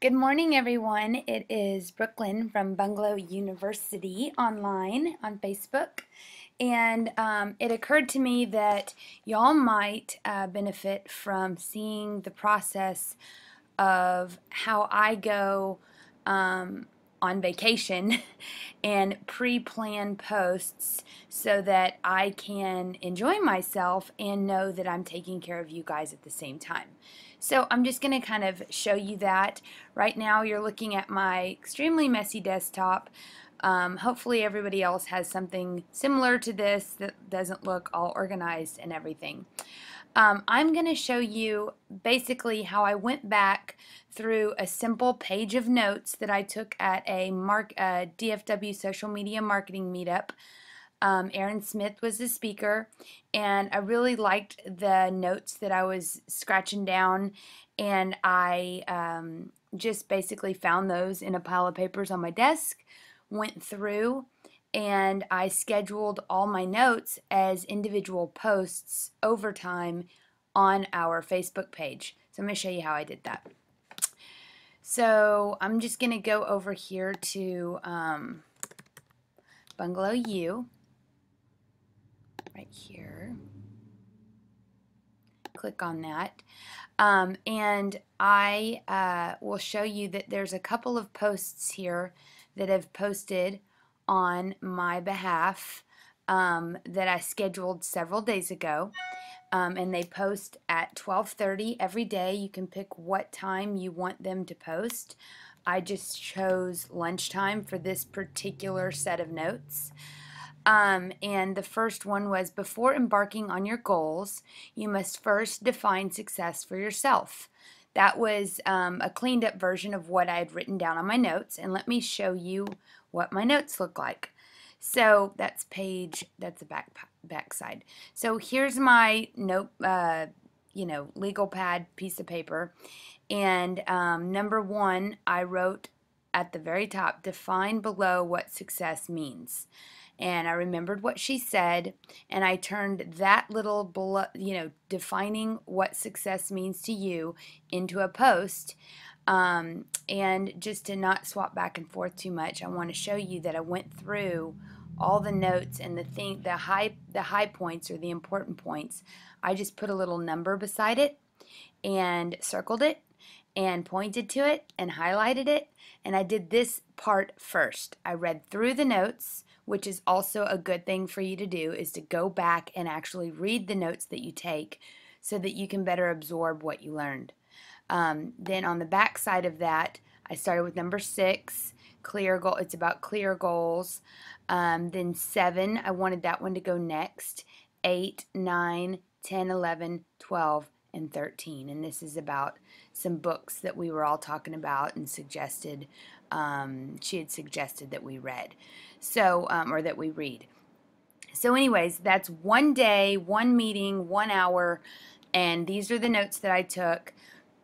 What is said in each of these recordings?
Good morning, everyone. It is Brooklyn from Bungalow University online on Facebook. And um, it occurred to me that y'all might uh, benefit from seeing the process of how I go um, on vacation and pre-plan posts so that I can enjoy myself and know that I'm taking care of you guys at the same time. So I'm just going to kind of show you that. Right now you're looking at my extremely messy desktop. Um, hopefully everybody else has something similar to this that doesn't look all organized and everything. Um, I'm going to show you basically how I went back through a simple page of notes that I took at a mark, uh, DFW social media marketing meetup. Um, Erin Smith was the speaker, and I really liked the notes that I was scratching down, and I um, just basically found those in a pile of papers on my desk, went through, and I scheduled all my notes as individual posts over time on our Facebook page. So I'm going to show you how I did that. So I'm just going to go over here to um, Bungalow U right here. Click on that. Um, and I uh, will show you that there's a couple of posts here that have posted on my behalf um, that I scheduled several days ago. Um, and they post at 12:30 every day. You can pick what time you want them to post. I just chose lunchtime for this particular set of notes. Um, and the first one was before embarking on your goals, you must first define success for yourself. That was um, a cleaned up version of what I had written down on my notes. And let me show you what my notes look like. So that's page, that's the back, back side. So here's my note, uh, you know, legal pad piece of paper. And um, number one, I wrote at the very top, define below what success means. And I remembered what she said, and I turned that little, below, you know, defining what success means to you into a post. Um, and just to not swap back and forth too much, I want to show you that I went through all the notes and the thing, the high, the high points or the important points. I just put a little number beside it and circled it and pointed to it and highlighted it. And I did this part first. I read through the notes, which is also a good thing for you to do, is to go back and actually read the notes that you take so that you can better absorb what you learned. Um, then on the back side of that, I started with number six, clear goal. It's about clear goals. Um, then seven, I wanted that one to go next. Eight, nine, 10, 11, 12, and 13. And this is about some books that we were all talking about and suggested, um, she had suggested that we read. So, um, or that we read. So anyways, that's one day, one meeting, one hour, and these are the notes that I took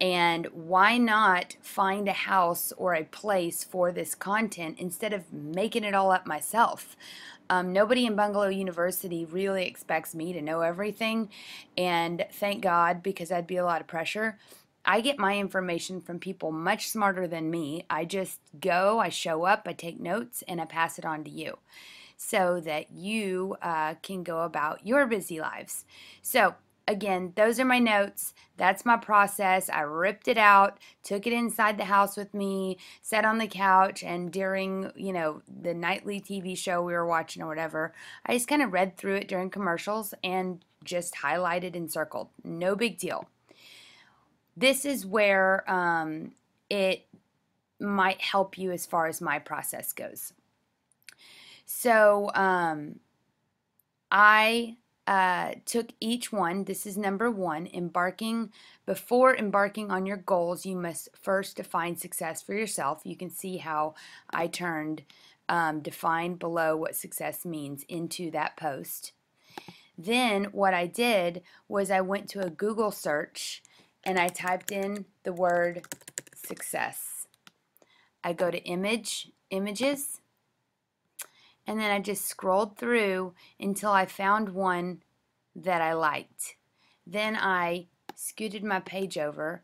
and why not find a house or a place for this content instead of making it all up myself? Um, nobody in Bungalow University really expects me to know everything, and thank God because that'd be a lot of pressure. I get my information from people much smarter than me. I just go, I show up, I take notes, and I pass it on to you so that you uh, can go about your busy lives. So, again, those are my notes. That's my process. I ripped it out, took it inside the house with me, sat on the couch, and during, you know, the nightly TV show we were watching or whatever, I just kind of read through it during commercials and just highlighted and circled. No big deal. This is where um, it might help you as far as my process goes. So, um, I uh, took each one. This is number one. Embarking before embarking on your goals, you must first define success for yourself. You can see how I turned um, define below what success means into that post. Then what I did was I went to a Google search and I typed in the word success. I go to image, images, and then I just scrolled through until I found one that I liked. Then I scooted my page over,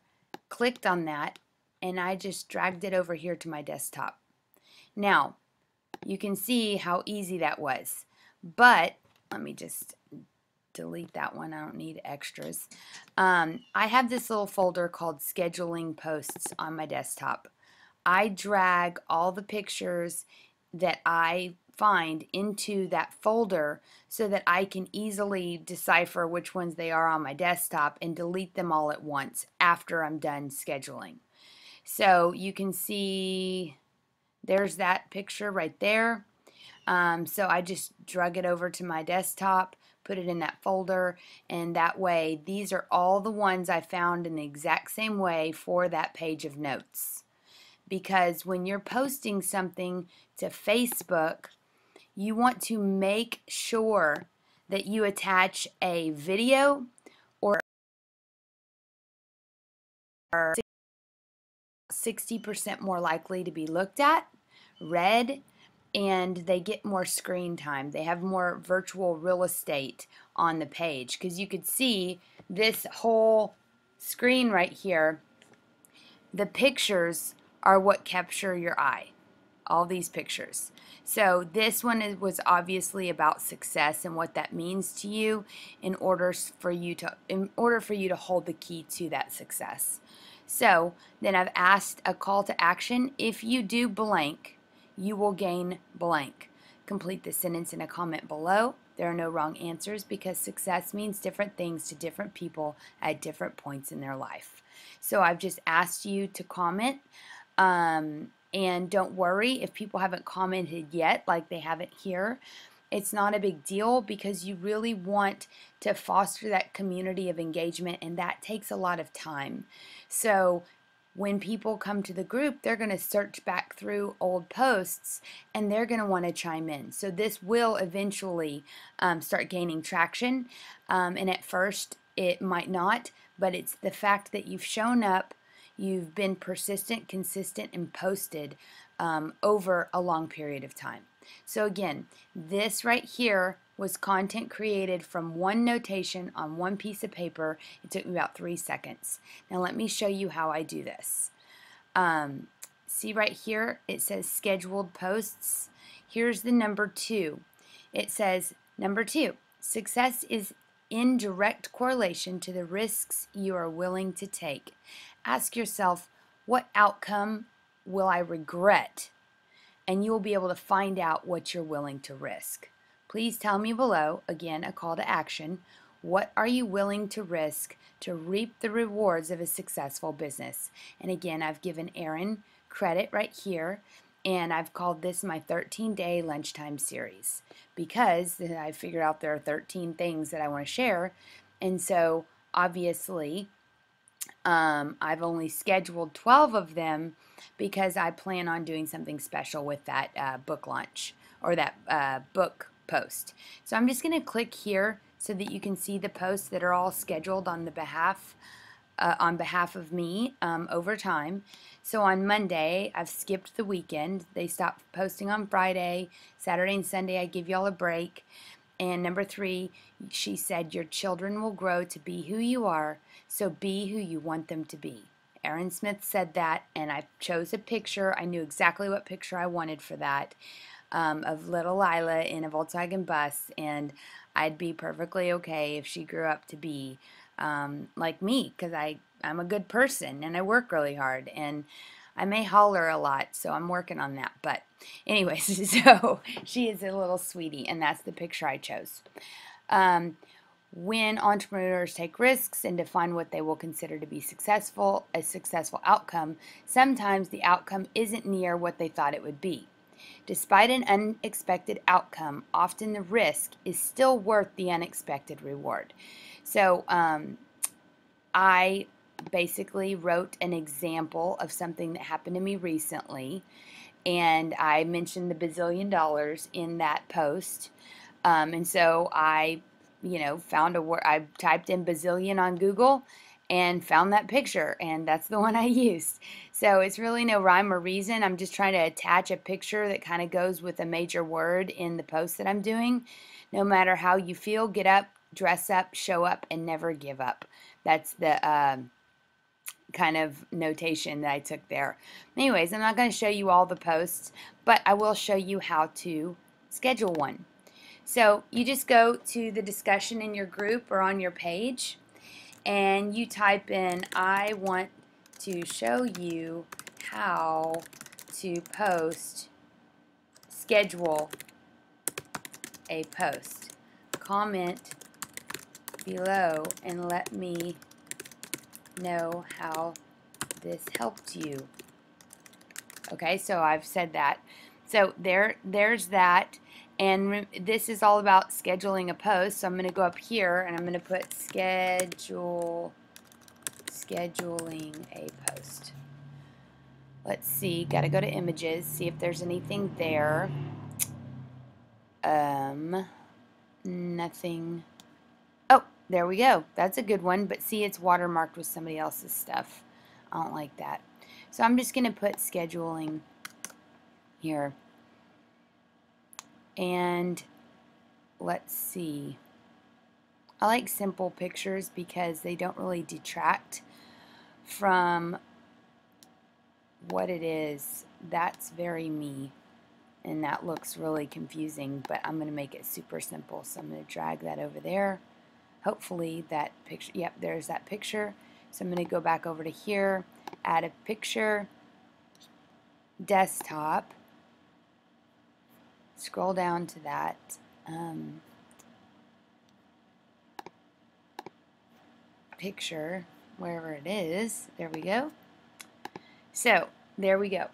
clicked on that, and I just dragged it over here to my desktop. Now, you can see how easy that was. But, let me just delete that one. I don't need extras. Um, I have this little folder called scheduling posts on my desktop. I drag all the pictures that I find into that folder so that I can easily decipher which ones they are on my desktop and delete them all at once after I'm done scheduling. So you can see there's that picture right there. Um, so I just drug it over to my desktop, put it in that folder, and that way these are all the ones I found in the exact same way for that page of notes. Because when you're posting something to Facebook, you want to make sure that you attach a video or 60% more likely to be looked at, read, and they get more screen time. They have more virtual real estate on the page because you could see this whole screen right here. The pictures are what capture your eye. All these pictures. So this one is, was obviously about success and what that means to you in order for you to in order for you to hold the key to that success. So then I've asked a call to action. If you do blank, you will gain blank. Complete the sentence in a comment below. There are no wrong answers because success means different things to different people at different points in their life. So I've just asked you to comment. Um, and don't worry if people haven't commented yet, like they haven't here. It's not a big deal because you really want to foster that community of engagement, and that takes a lot of time. So when people come to the group, they're going to search back through old posts and they're going to want to chime in. So this will eventually um, start gaining traction. Um, and at first, it might not, but it's the fact that you've shown up, you've been persistent, consistent, and posted um, over a long period of time. So again, this right here was content created from one notation on one piece of paper. It took me about three seconds. Now let me show you how I do this. Um, see right here, it says scheduled posts. Here's the number two. It says, number two, success is in direct correlation to the risks you are willing to take. Ask yourself, what outcome will I regret? And you will be able to find out what you're willing to risk. Please tell me below, again a call to action, what are you willing to risk to reap the rewards of a successful business? And again, I've given Erin credit right here, and I've called this my 13 day lunchtime series because I figured out there are 13 things that I want to share. And so, obviously, um, I've only scheduled 12 of them because I plan on doing something special with that uh, book launch or that uh, book post. So I'm just going to click here so that you can see the posts that are all scheduled on the behalf uh, on behalf of me um, over time. So on Monday, I've skipped the weekend. They stopped posting on Friday. Saturday and Sunday, I give y'all a break. And number three, she said, Your children will grow to be who you are, so be who you want them to be. Erin Smith said that, and I chose a picture. I knew exactly what picture I wanted for that um, of little Lila in a Volkswagen bus, and I'd be perfectly okay if she grew up to be um, like me, because I I'm a good person and I work really hard, and I may holler a lot, so I'm working on that. But anyways, so she is a little sweetie, and that's the picture I chose. Um, when entrepreneurs take risks and define what they will consider to be successful, a successful outcome, sometimes the outcome isn't near what they thought it would be. Despite an unexpected outcome, often the risk is still worth the unexpected reward. So um, I basically wrote an example of something that happened to me recently, and I mentioned the bazillion dollars in that post. Um, and so I, you know, found a word, I typed in bazillion on Google and found that picture and that's the one I used. So it's really no rhyme or reason. I'm just trying to attach a picture that kind of goes with a major word in the post that I'm doing. No matter how you feel, get up, dress up, show up, and never give up. That's the uh, kind of notation that I took there. Anyways, I'm not going to show you all the posts, but I will show you how to schedule one. So you just go to the discussion in your group or on your page and you type in I want to show you how to post schedule a post. Comment below and let me know how this helped you. Okay, so I've said that. So there, there's that. And this is all about scheduling a post. So I'm going to go up here and I'm going to put schedule, scheduling a post. Let's see, got to go to images, see if there's anything there. Um, nothing. Oh, there we go. That's a good one, but see, it's watermarked with somebody else's stuff. I don't like that. So I'm just going to put scheduling here. And let's see. I like simple pictures because they don't really detract from what it is. That's very me. And that looks really confusing, but I'm going to make it super simple. So I'm going to drag that over there. Hopefully that picture, yep, there's that picture. So I'm going to go back over to here, add a picture, desktop, scroll down to that. Um, picture, wherever it is. There we go. So, there we go.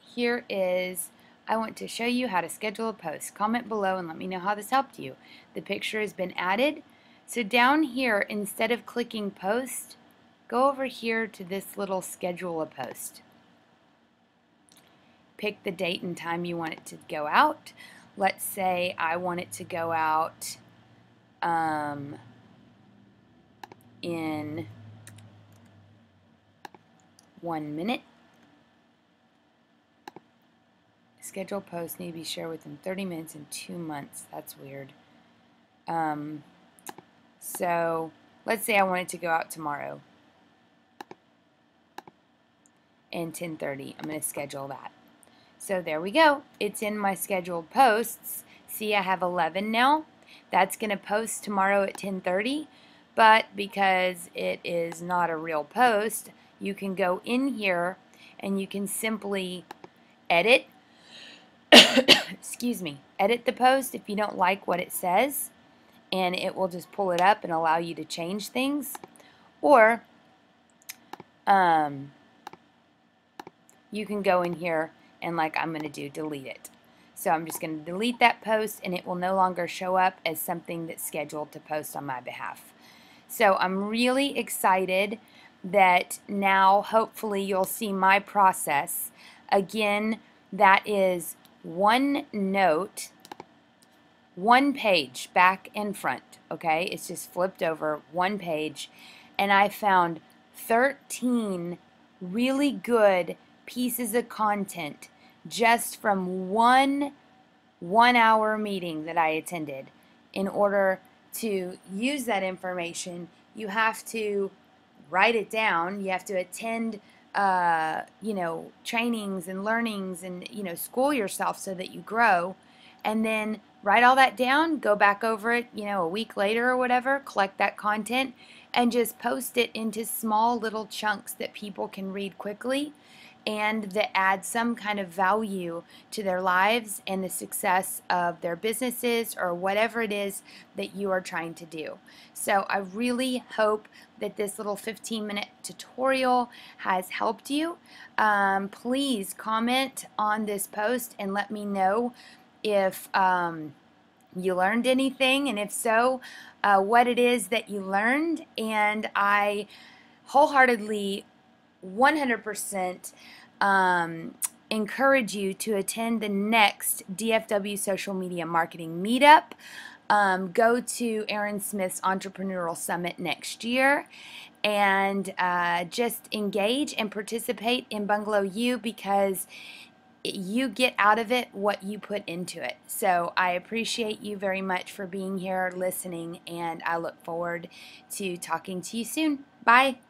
Here is, I want to show you how to schedule a post. Comment below and let me know how this helped you. The picture has been added. So down here, instead of clicking post, go over here to this little schedule a post pick the date and time you want it to go out. Let's say I want it to go out um, in one minute. Schedule posts need to be shared within 30 minutes and two months. That's weird. Um, so let's say I wanted to go out tomorrow and 10:30. I'm going to schedule that. So there we go. It's in my scheduled posts. See, I have 11 now. That's going to post tomorrow at 10:30, but because it is not a real post, you can go in here and you can simply edit excuse me, edit the post if you don't like what it says and it will just pull it up and allow you to change things or um, you can go in here and like I'm going to do, delete it. So I'm just going to delete that post and it will no longer show up as something that's scheduled to post on my behalf. So I'm really excited that now hopefully you'll see my process. Again, that is one note, one page, back and front, okay? It's just flipped over, one page. And I found 13 really good pieces of content just from one one hour meeting that I attended. In order to use that information, you have to write it down. You have to attend, uh, you know, trainings and learnings and, you know, school yourself so that you grow. And then write all that down, go back over it, you know, a week later or whatever, collect that content, and just post it into small little chunks that people can read quickly and that add some kind of value to their lives and the success of their businesses or whatever it is that you are trying to do. So I really hope that this little 15 minute tutorial has helped you. Um, please comment on this post and let me know if um, you learned anything and if so, uh, what it is that you learned. And I wholeheartedly 100% um, encourage you to attend the next DFW Social Media Marketing Meetup. Um, go to Erin Smith's Entrepreneurial Summit next year and uh, just engage and participate in Bungalow U because you get out of it what you put into it. So I appreciate you very much for being here, listening, and I look forward to talking to you soon. Bye.